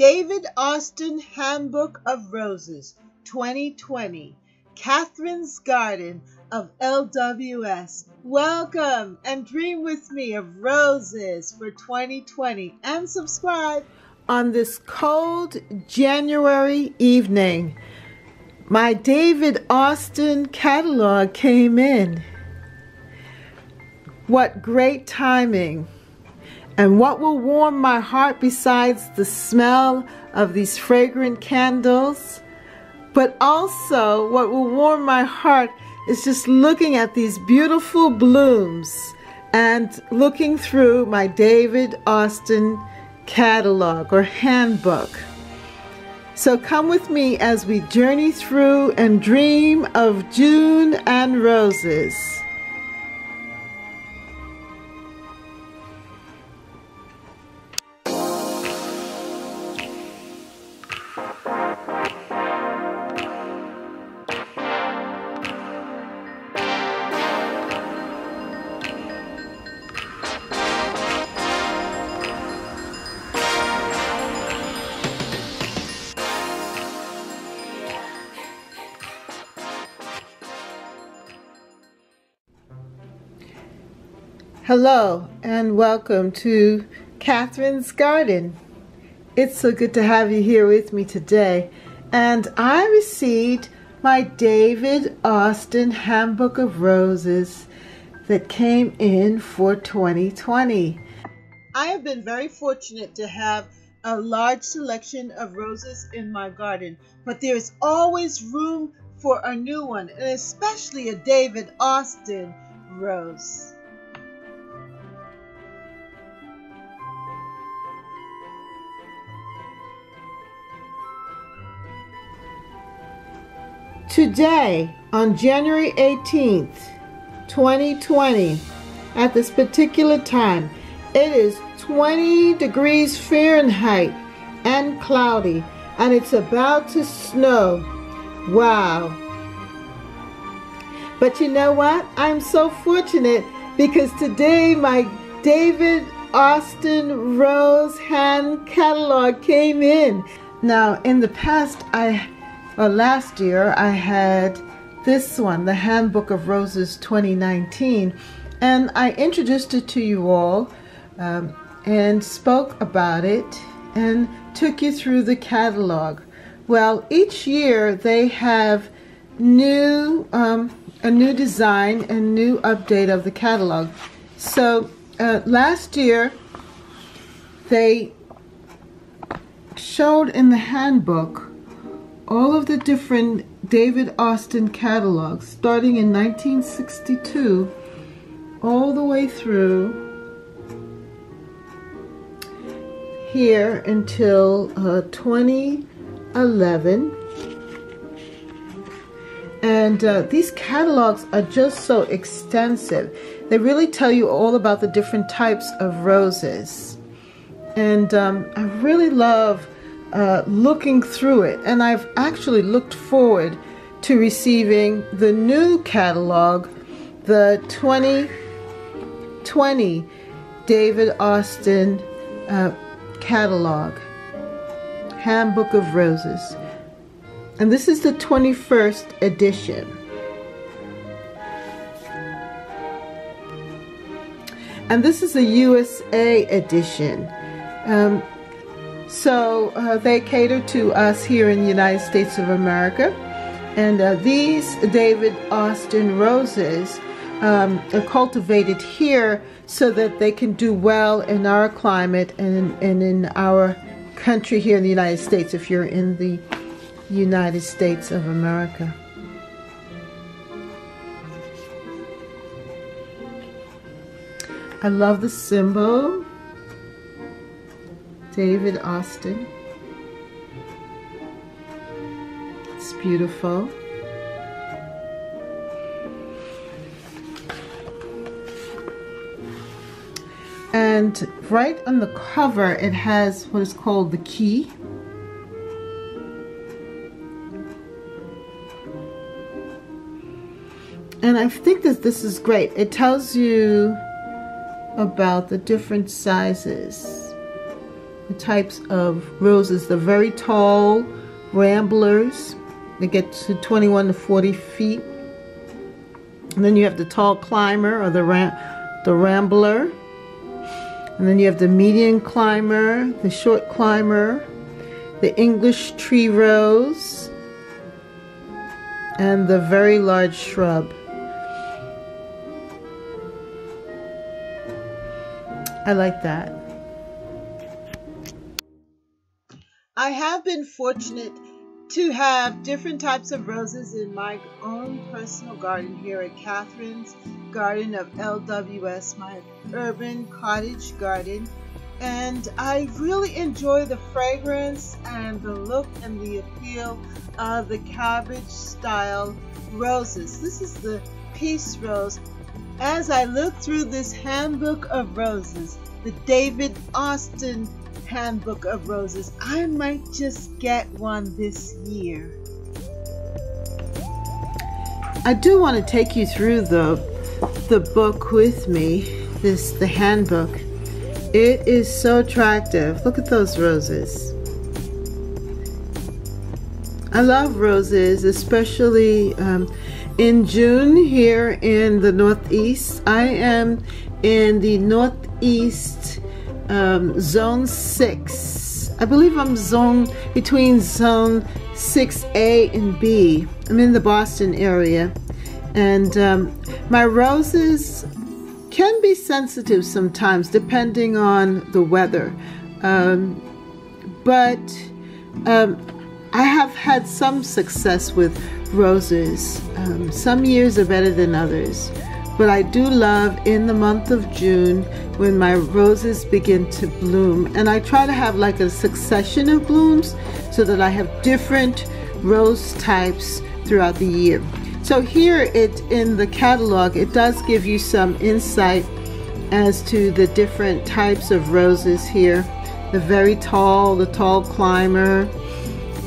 David Austin Handbook of Roses 2020, Catherine's Garden of LWS. Welcome and dream with me of roses for 2020 and subscribe. On this cold January evening, my David Austin catalog came in. What great timing! And what will warm my heart besides the smell of these fragrant candles? But also, what will warm my heart is just looking at these beautiful blooms and looking through my David Austin catalog or handbook. So come with me as we journey through and dream of June and roses. Hello and welcome to Catherine's Garden. It's so good to have you here with me today. And I received my David Austin Handbook of Roses that came in for 2020. I have been very fortunate to have a large selection of roses in my garden, but there's always room for a new one, and especially a David Austin rose. Today, on January 18th, 2020, at this particular time, it is 20 degrees Fahrenheit and cloudy, and it's about to snow. Wow. But you know what? I'm so fortunate because today my David Austin Rose hand catalog came in. Now, in the past, I well, last year I had this one, the Handbook of Roses 2019, and I introduced it to you all um, and spoke about it and took you through the catalog. Well, each year they have new um, a new design and new update of the catalog. So uh, last year they showed in the handbook all of the different David Austin catalogs, starting in 1962, all the way through here until uh, 2011. And uh, these catalogs are just so extensive. They really tell you all about the different types of roses. And um, I really love uh, looking through it, and I've actually looked forward to receiving the new catalog, the 2020 David Austin uh, catalog, Handbook of Roses. And this is the 21st edition. And this is a USA edition. Um, so uh, they cater to us here in the United States of America. And uh, these David Austin roses um, are cultivated here so that they can do well in our climate and, and in our country here in the United States if you're in the United States of America. I love the symbol David Austin. It's beautiful. And right on the cover, it has what is called the key. And I think that this is great. It tells you about the different sizes the types of roses. The very tall ramblers. They get to 21 to 40 feet. And then you have the tall climber or the ram the rambler. And then you have the median climber, the short climber, the English tree rose, and the very large shrub. I like that. I have been fortunate to have different types of roses in my own personal garden here at Catherine's Garden of LWS, my urban cottage garden. And I really enjoy the fragrance and the look and the appeal of the cabbage style roses. This is the peace rose. As I look through this handbook of roses, the David Austin Handbook of Roses. I might just get one this year. I do want to take you through the the book with me. This the handbook. It is so attractive. Look at those roses. I love roses, especially um, in June here in the Northeast. I am in the Northeast um, zone 6. I believe I'm zone between zone 6A and B. I'm in the Boston area. And um, my roses can be sensitive sometimes depending on the weather. Um, but um, I have had some success with roses. Um, some years are better than others. But I do love in the month of June when my roses begin to bloom. And I try to have like a succession of blooms so that I have different rose types throughout the year. So here it in the catalog, it does give you some insight as to the different types of roses here. The very tall, the tall climber,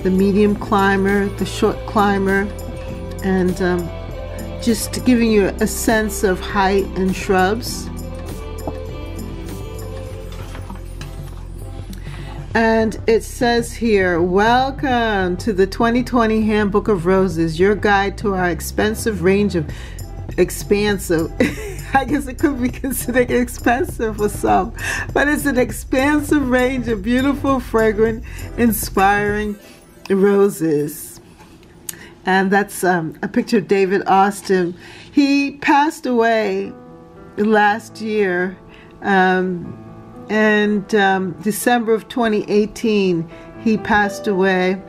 the medium climber, the short climber, and um, just giving you a sense of height and shrubs. And it says here, welcome to the 2020 Handbook of Roses, your guide to our expensive range of expansive. I guess it could be considered expensive for some, but it's an expansive range of beautiful, fragrant, inspiring roses and that's um, a picture of David Austin. He passed away last year, um, and um, December of 2018, he passed away.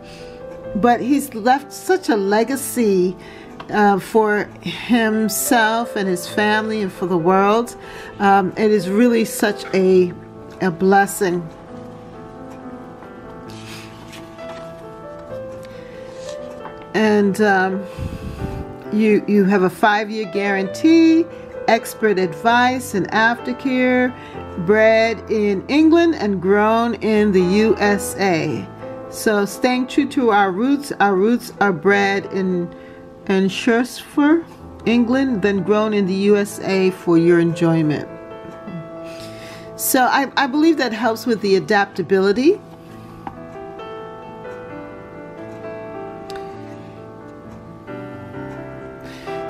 But he's left such a legacy uh, for himself and his family and for the world. Um, it is really such a, a blessing. And um, you you have a five-year guarantee expert advice and aftercare bred in england and grown in the usa so staying true to our roots. Our roots are bred in in Shropshire, england then grown in the usa for your enjoyment. So I, I believe that helps with the adaptability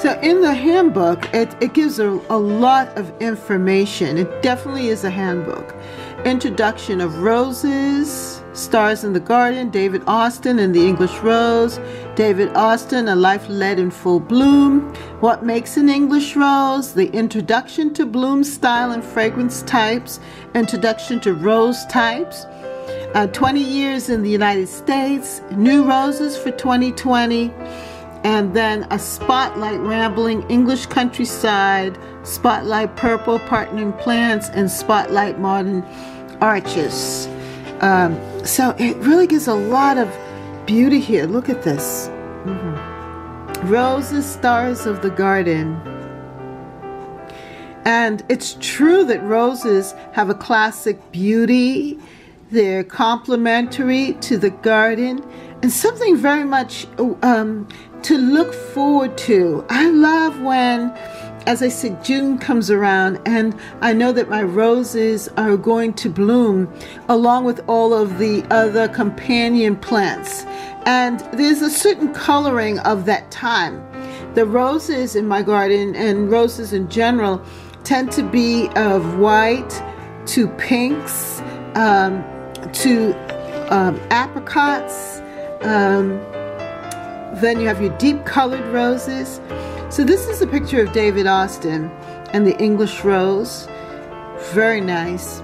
So in the handbook, it, it gives a, a lot of information. It definitely is a handbook. Introduction of roses, Stars in the Garden, David Austin and the English Rose, David Austin, A Life Led in Full Bloom, What Makes an English Rose, The Introduction to Bloom Style and Fragrance Types, Introduction to Rose Types, uh, 20 Years in the United States, New Roses for 2020, and then a spotlight rambling English countryside, spotlight purple partnering plants, and spotlight modern arches. Um, so it really gives a lot of beauty here. Look at this. Mm-hmm. Roses, stars of the garden. And it's true that roses have a classic beauty. They're complementary to the garden and something very much um, to look forward to. I love when as I said, June comes around, and I know that my roses are going to bloom along with all of the other companion plants. And there's a certain coloring of that time. The roses in my garden and roses in general tend to be of white to pinks um, to um, apricots. Um, then you have your deep colored roses. So this is a picture of David Austin and the English rose. Very nice.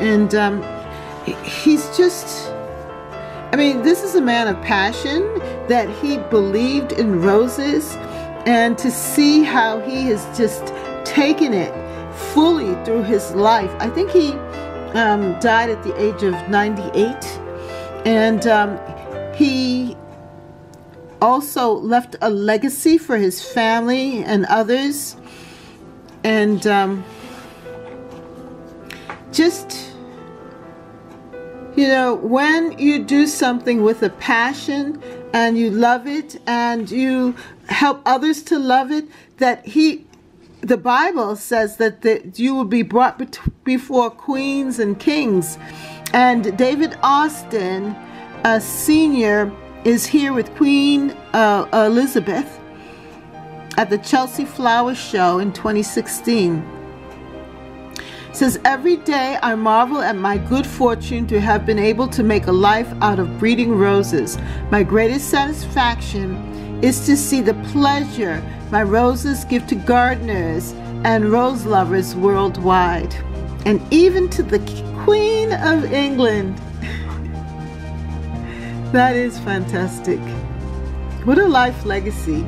And um, he's just, I mean, this is a man of passion that he believed in roses and to see how he has just taken it fully through his life. I think he um, died at the age of 98 and um, he also left a legacy for his family and others. And um, just, you know, when you do something with a passion and you love it and you help others to love it, that he, the Bible says that the, you will be brought before queens and kings. And David Austin, a senior, is here with Queen uh, Elizabeth at the Chelsea Flower Show in 2016. says, Every day I marvel at my good fortune to have been able to make a life out of breeding roses. My greatest satisfaction is to see the pleasure my roses give to gardeners and rose lovers worldwide, and even to the Queen of England. That is fantastic. What a life legacy.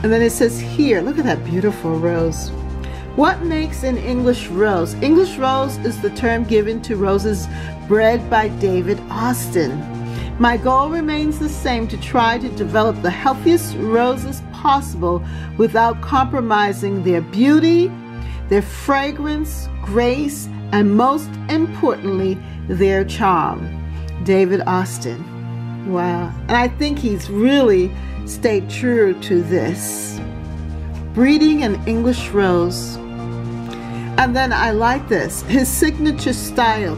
And then it says here, look at that beautiful rose. What makes an English rose? English rose is the term given to roses bred by David Austin. My goal remains the same to try to develop the healthiest roses possible without compromising their beauty, their fragrance, grace, and most importantly, their charm. David Austin. Wow. And I think he's really stayed true to this. Breeding an English rose. And then I like this, his signature style.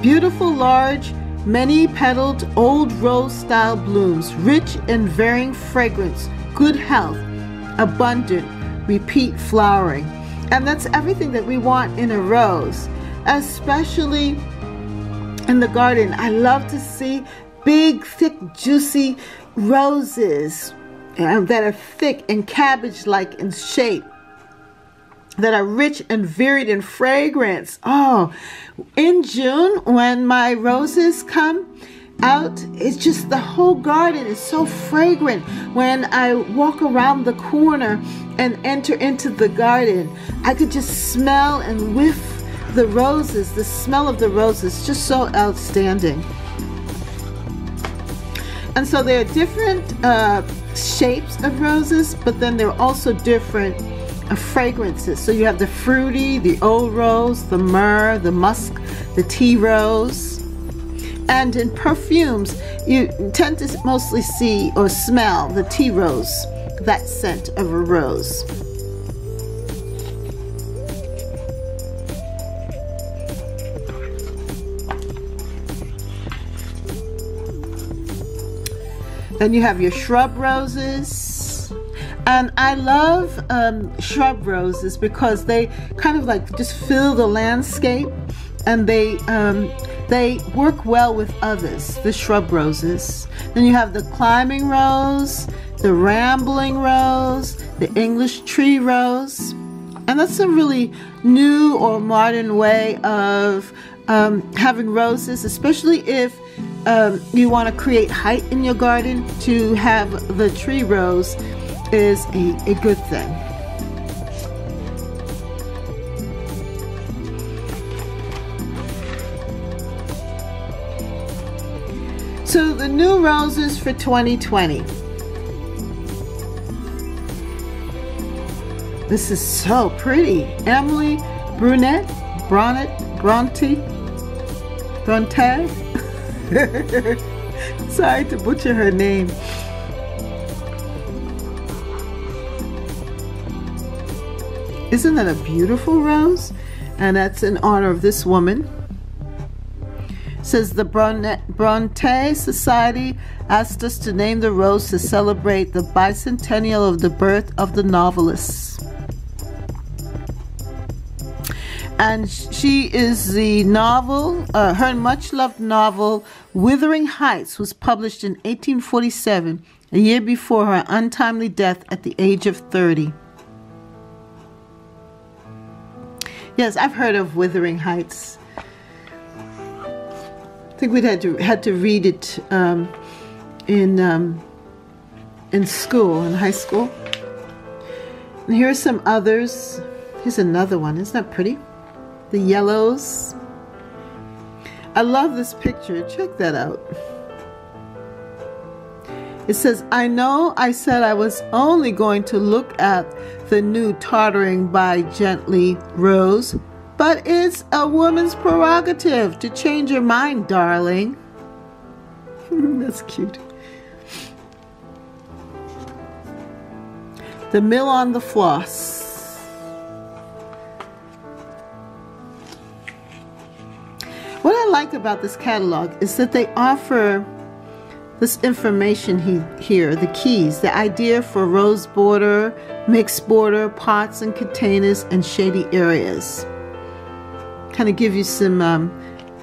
Beautiful, large, many petaled old rose style blooms, rich and varying fragrance, good health, abundant, repeat flowering. And that's everything that we want in a rose, especially in the garden, I love to see big, thick, juicy roses that are thick and cabbage-like in shape that are rich and varied in fragrance. Oh, in June when my roses come out, it's just the whole garden is so fragrant. When I walk around the corner and enter into the garden, I could just smell and whiff the roses, the smell of the roses, just so outstanding. And so there are different uh, shapes of roses, but then there are also different uh, fragrances. So you have the fruity, the old rose, the myrrh, the musk, the tea rose. And in perfumes, you tend to mostly see or smell the tea rose, that scent of a rose. Then you have your shrub roses. And I love um, shrub roses because they kind of like just fill the landscape and they um, they work well with others, the shrub roses. Then you have the climbing rose, the rambling rose, the English tree rose. And that's a really new or modern way of um, having roses, especially if um, you want to create height in your garden, to have the tree rose is a, a good thing. So the new roses for 2020. This is so pretty. Emily Brunette, Bronnet, Bronte, Bronte. Sorry to butcher her name. Isn't that a beautiful rose? And that's in honor of this woman. Says the Bronte Society asked us to name the rose to celebrate the bicentennial of the birth of the novelist. And she is the novel, uh, her much loved novel, Wuthering Heights, was published in 1847, a year before her untimely death at the age of 30. Yes, I've heard of Wuthering Heights. I think we'd had to had to read it um, in um, in school, in high school. And here are some others. Here's another one. Isn't that pretty? The yellows. I love this picture. Check that out. It says, I know I said I was only going to look at the new Tottering by Gently Rose, but it's a woman's prerogative to change your mind, darling. That's cute. The Mill on the Floss. About this catalog is that they offer this information he, here, the keys, the idea for rose border, mixed border, pots and containers, and shady areas. Kind of give you some um,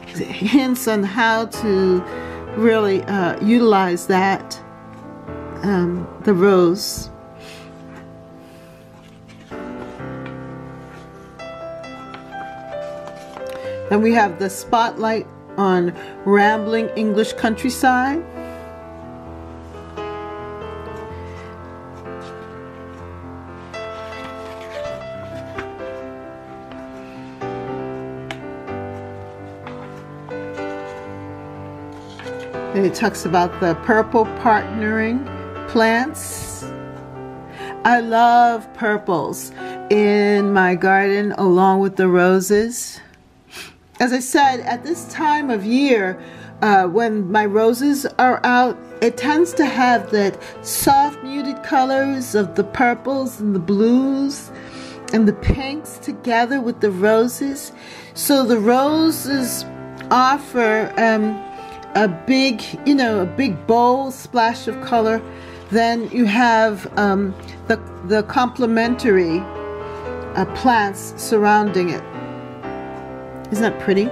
hints on how to really uh, utilize that, um, the rose. And we have the spotlight on rambling English countryside. And it talks about the purple partnering plants. I love purples in my garden along with the roses. As I said, at this time of year, uh, when my roses are out, it tends to have that soft muted colors of the purples and the blues and the pinks together with the roses. So the roses offer um, a big, you know, a big bold splash of color. Then you have um, the, the complementary uh, plants surrounding it. Isn't that pretty?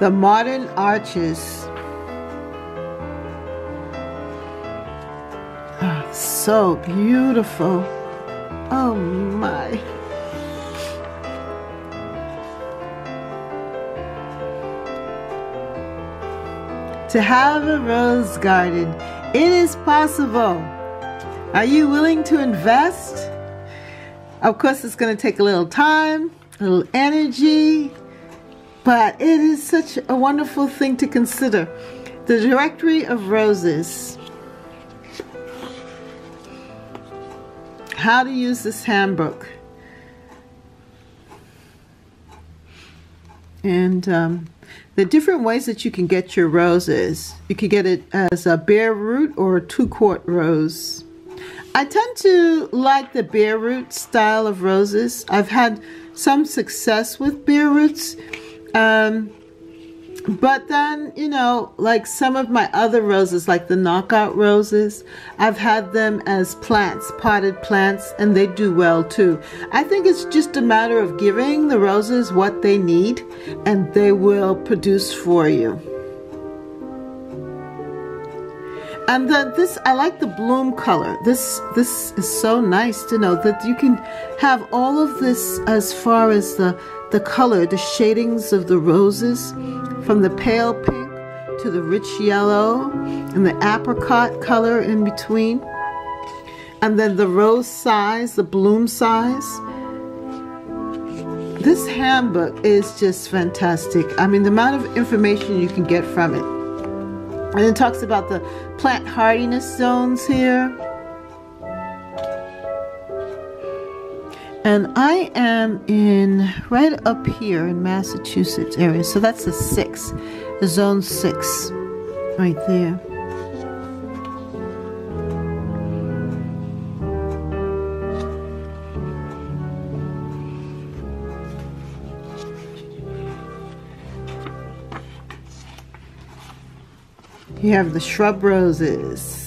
The modern arches ah, so beautiful. Oh my. To have a rose garden, it is possible. Are you willing to invest? Of course, it's going to take a little time, a little energy, but it is such a wonderful thing to consider. The Directory of Roses how to use this handbook. And um, the different ways that you can get your roses. You can get it as a bare root or a two quart rose. I tend to like the bare root style of roses. I've had some success with bare roots. Um, but then, you know, like some of my other roses, like the knockout roses, I've had them as plants, potted plants, and they do well too. I think it's just a matter of giving the roses what they need, and they will produce for you. And then this, I like the bloom color. This, this is so nice to know that you can have all of this as far as the, the color, the shadings of the roses from the pale pink to the rich yellow and the apricot color in between. And then the rose size, the bloom size. This handbook is just fantastic. I mean, the amount of information you can get from it. And it talks about the plant hardiness zones here. And I am in right up here in Massachusetts area. So that's the six. zone 6 right there. You have the shrub roses.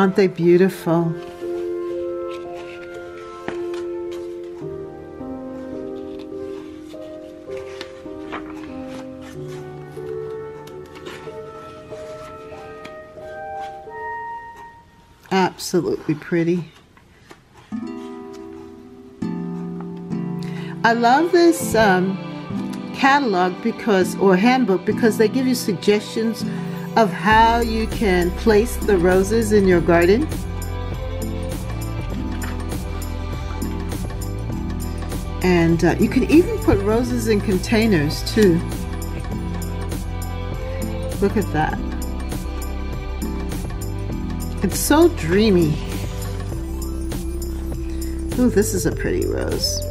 Aren't they beautiful? Absolutely pretty. I love this um, catalog because, or handbook, because they give you suggestions of how you can place the roses in your garden. And uh, you can even put roses in containers too. Look at that. It's so dreamy. Ooh, this is a pretty rose.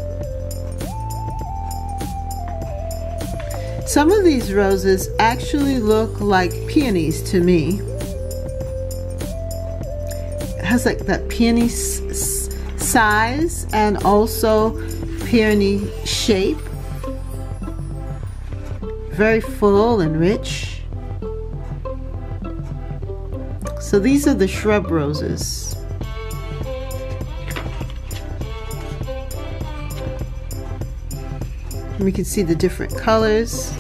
Some of these roses actually look like peonies to me. It has like that peony size and also peony shape. Very full and rich. So these are the shrub roses. we can see the different colors.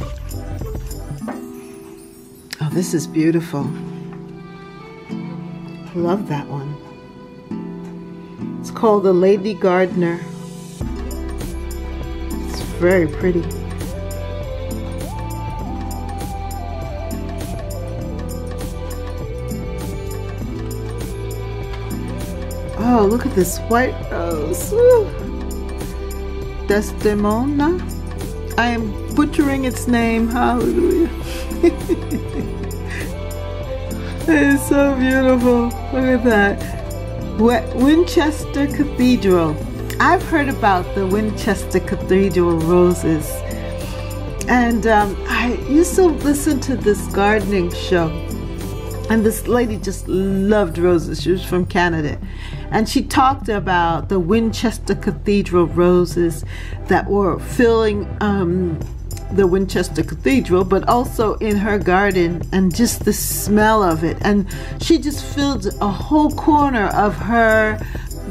This is beautiful. I love that one. It's called the Lady Gardener. It's very pretty. Oh, look at this white rose. Desdemona. I am butchering its name. Hallelujah. it's so beautiful. Look at that. Winchester Cathedral. I've heard about the Winchester Cathedral roses. And um, I used to listen to this gardening show. And this lady just loved roses. She was from Canada. And she talked about the Winchester Cathedral roses that were filling um, the Winchester Cathedral, but also in her garden and just the smell of it. And she just filled a whole corner of her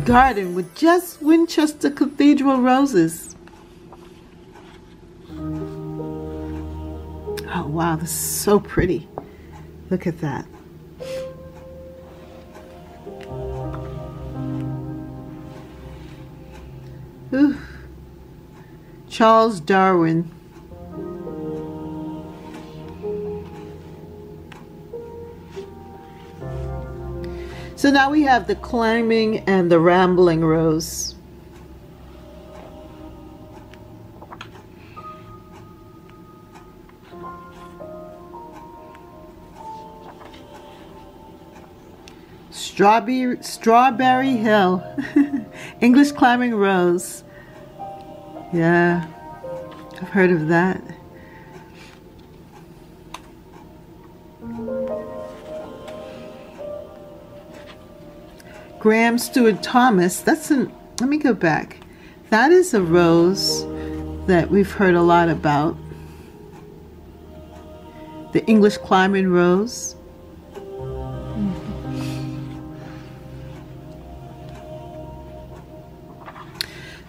garden with just Winchester Cathedral roses. Oh, wow, this is so pretty. Look at that. Ooh. Charles Darwin. So now we have the climbing and the rambling rose. Strawberry, Strawberry Hill. English Climbing Rose. Yeah, I've heard of that. Graham Stuart Thomas, that's an, let me go back. That is a rose that we've heard a lot about. The English Climbing Rose.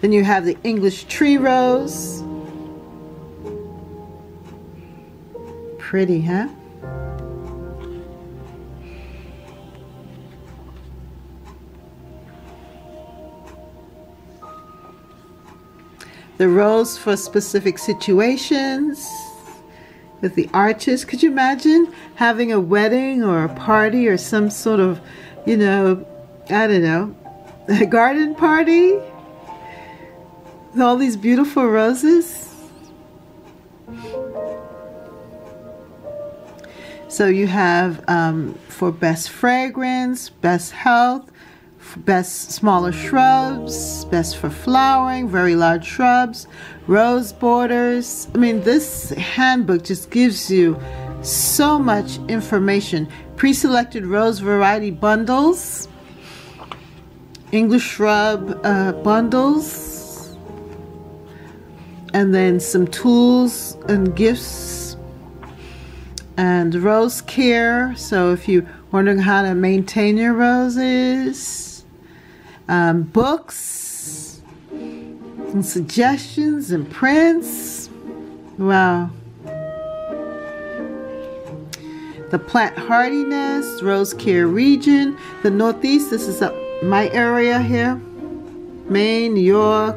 Then you have the English tree rose. Pretty, huh? The rose for specific situations with the arches. Could you imagine having a wedding or a party or some sort of, you know, I don't know, a garden party? with all these beautiful roses. So you have um, for best fragrance, best health, best smaller shrubs, best for flowering, very large shrubs, rose borders. I mean, this handbook just gives you so much information. Pre-selected rose variety bundles, English shrub uh, bundles, and then some tools and gifts and rose care. So if you're wondering how to maintain your roses, um, books and suggestions and prints. Wow. The plant hardiness, rose care region, the Northeast. This is up my area here. Maine, New York,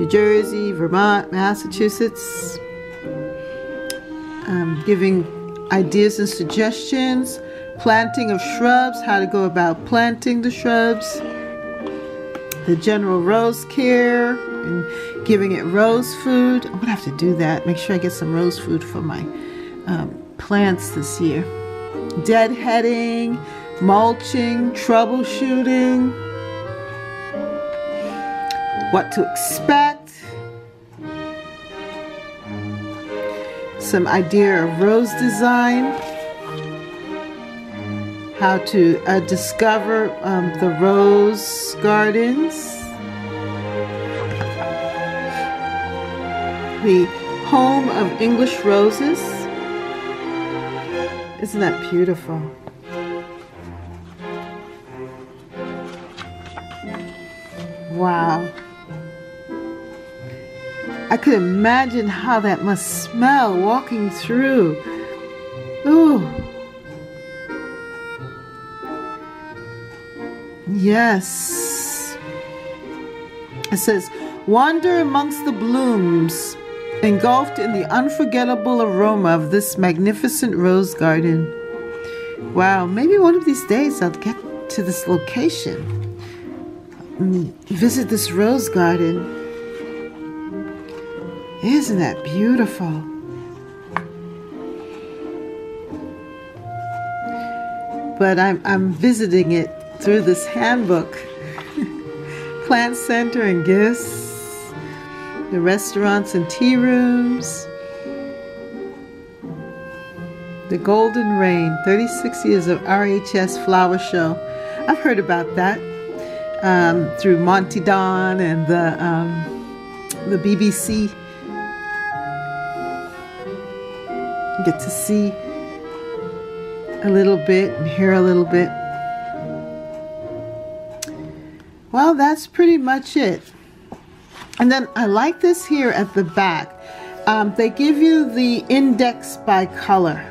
New Jersey, Vermont, Massachusetts. Um, giving ideas and suggestions. Planting of shrubs, how to go about planting the shrubs the general rose care and giving it rose food. I'm gonna have to do that. Make sure I get some rose food for my um, plants this year. Deadheading, mulching, troubleshooting, what to expect, some idea of rose design how to uh, discover um, the rose gardens, the home of English roses. Isn't that beautiful? Wow. I could imagine how that must smell walking through. Ooh. Yes. It says, Wander amongst the blooms, engulfed in the unforgettable aroma of this magnificent rose garden. Wow, maybe one of these days I'll get to this location, visit this rose garden. Isn't that beautiful? But I'm, I'm visiting it through this handbook. Plant Center and gifts, the restaurants and tea rooms, the Golden Rain, 36 years of RHS Flower Show. I've heard about that um, through Monty Don and the, um, the BBC. get to see a little bit and hear a little bit. Well, that's pretty much it. And then I like this here at the back. Um, they give you the index by color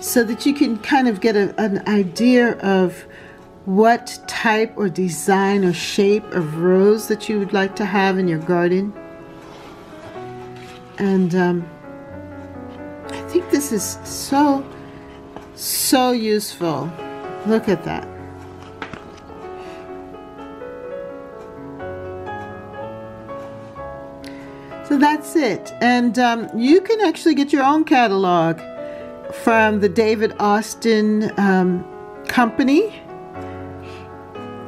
so that you can kind of get a, an idea of what type or design or shape of rose that you would like to have in your garden. And um, I think this is so, so useful. Look at that. So that's it. And um, you can actually get your own catalog from the David Austin um, Company.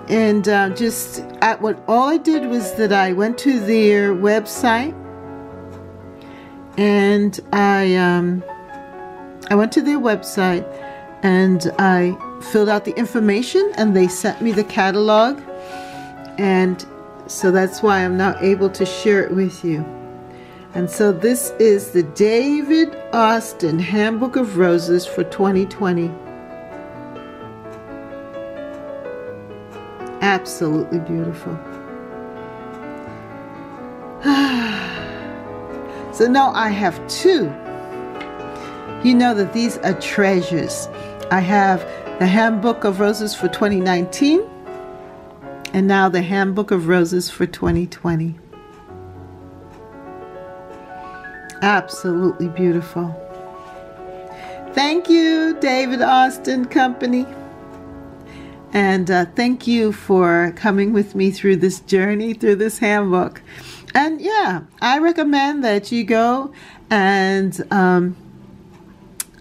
And uh, just at what all I did was that I went to their website and I um, I went to their website and I filled out the information and they sent me the catalog and so that's why I'm not able to share it with you. And so this is the David Austin Handbook of Roses for 2020. Absolutely beautiful. so now I have two. You know that these are treasures. I have the Handbook of Roses for 2019 and now the Handbook of Roses for 2020. Absolutely beautiful. Thank you, David Austin Company. And uh, thank you for coming with me through this journey, through this handbook. And yeah, I recommend that you go and um,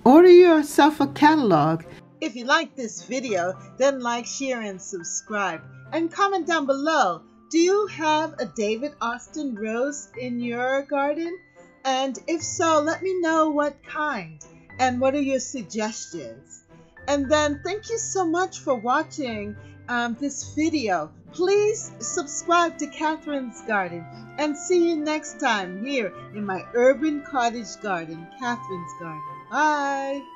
order yourself a catalog. If you like this video, then like, share, and subscribe. And comment down below, do you have a David Austin rose in your garden? And if so, let me know what kind and what are your suggestions. And then thank you so much for watching um, this video. Please subscribe to Catherine's Garden and see you next time here in my urban cottage garden, Catherine's Garden. Bye!